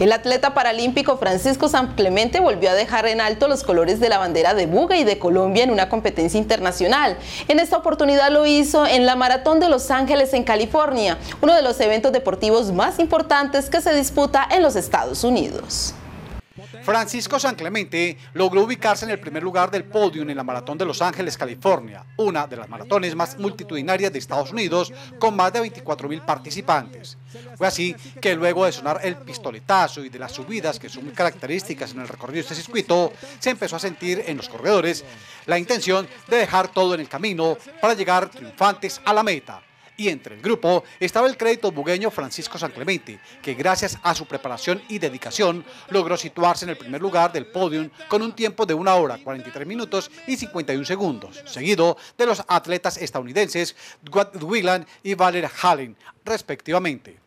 El atleta paralímpico Francisco San Clemente volvió a dejar en alto los colores de la bandera de Buga y de Colombia en una competencia internacional. En esta oportunidad lo hizo en la Maratón de Los Ángeles en California, uno de los eventos deportivos más importantes que se disputa en los Estados Unidos. Francisco San Clemente logró ubicarse en el primer lugar del podio en la Maratón de Los Ángeles, California, una de las maratones más multitudinarias de Estados Unidos, con más de 24 mil participantes. Fue así que luego de sonar el pistoletazo y de las subidas que son muy características en el recorrido de este circuito, se empezó a sentir en los corredores la intención de dejar todo en el camino para llegar triunfantes a la meta y entre el grupo estaba el crédito bugueño Francisco San Clemente, que gracias a su preparación y dedicación logró situarse en el primer lugar del podium con un tiempo de 1 hora 43 minutos y 51 segundos, seguido de los atletas estadounidenses Dwight y Valer Hallen, respectivamente.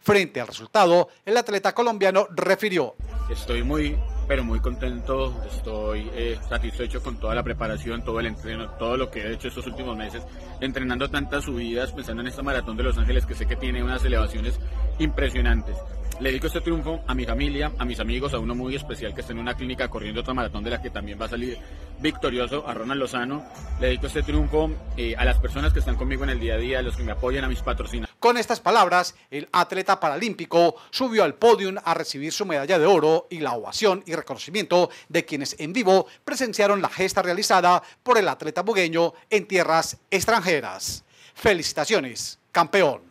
Frente al resultado, el atleta colombiano refirió. Estoy muy pero muy contento, estoy eh, satisfecho con toda la preparación, todo el entreno, todo lo que he hecho estos últimos meses, entrenando tantas subidas, pensando en esta maratón de Los Ángeles que sé que tiene unas elevaciones impresionantes. Le dedico este triunfo a mi familia, a mis amigos, a uno muy especial que está en una clínica corriendo otra maratón de la que también va a salir victorioso, a Ronald Lozano. Le dedico este triunfo eh, a las personas que están conmigo en el día a día, a los que me apoyan, a mis patrocinadores. Con estas palabras, el atleta paralímpico subió al podio a recibir su medalla de oro y la ovación y reconocimiento de quienes en vivo presenciaron la gesta realizada por el atleta bugueño en tierras extranjeras. Felicitaciones, campeón.